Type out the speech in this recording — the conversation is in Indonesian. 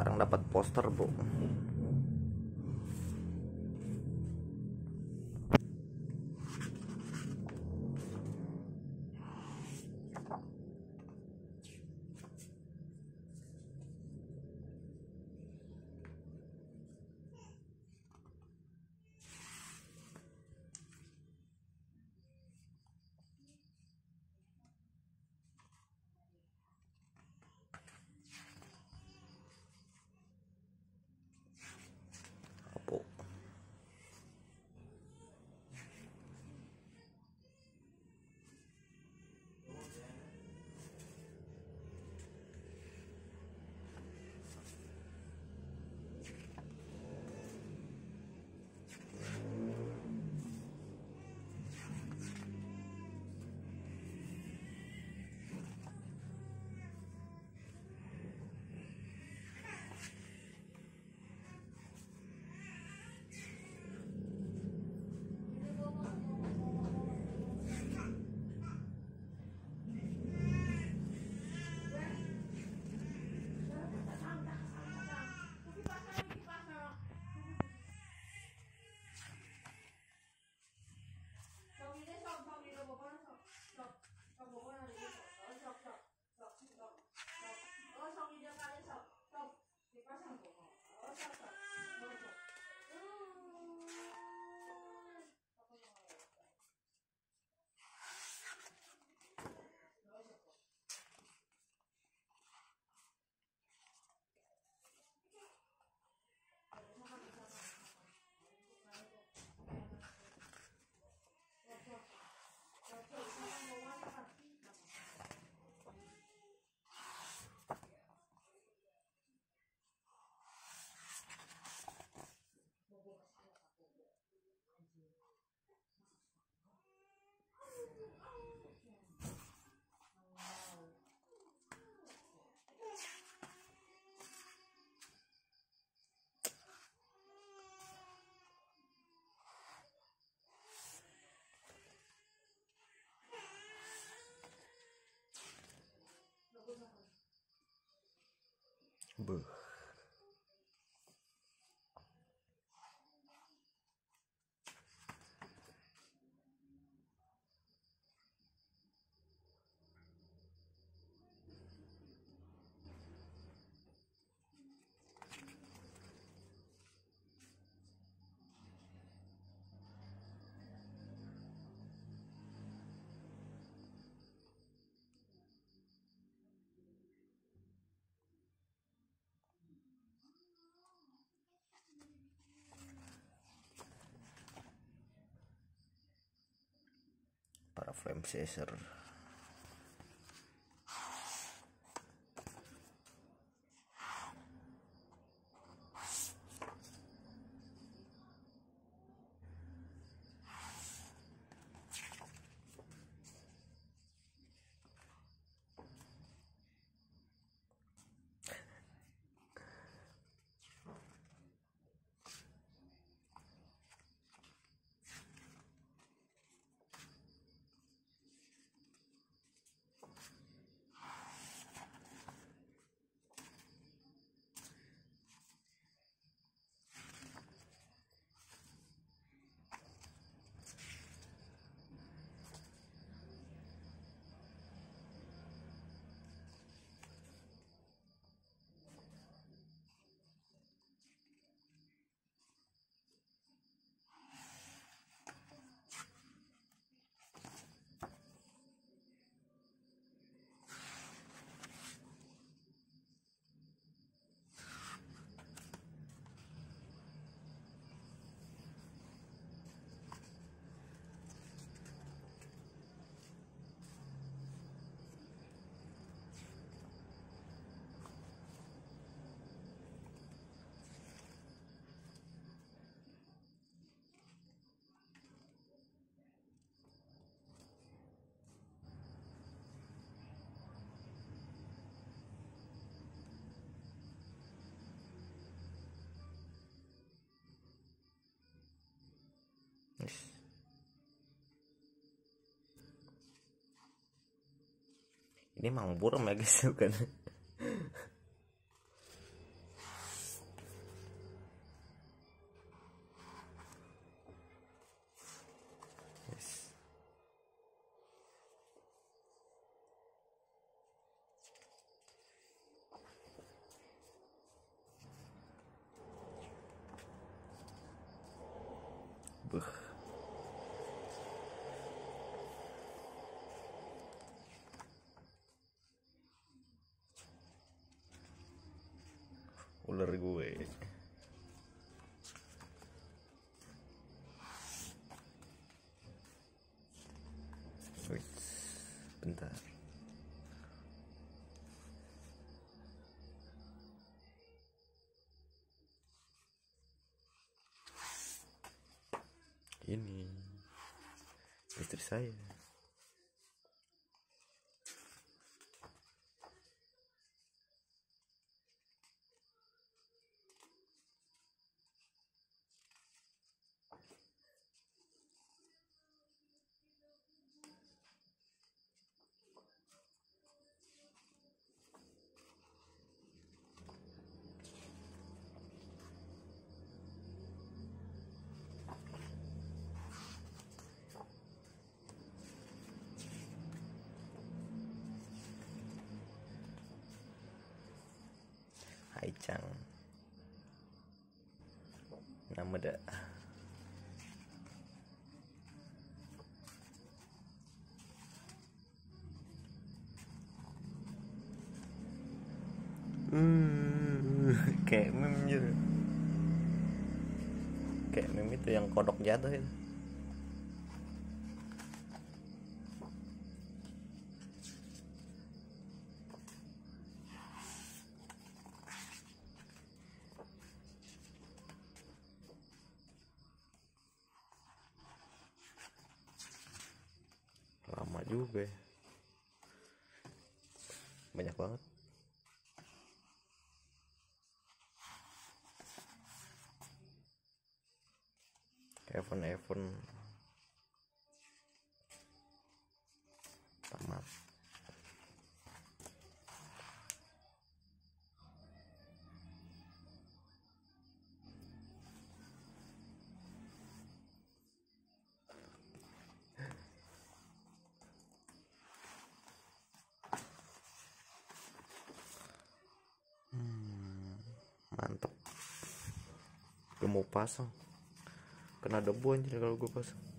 sekarang dapat poster bu わあさん、ごはん、わ。Boo. Frame chaser Ini emang burung ya guys bukan? yes. Buh. Ular gue. Wait, bentar. Ini istri saya Hai Chang Nama dah Hmm, kayak meme gitu kayak meme itu yang kodok jatuh itu lama juga ya. banyak banget event event gue mau pasang? Kena debu anjir kalau gue pasang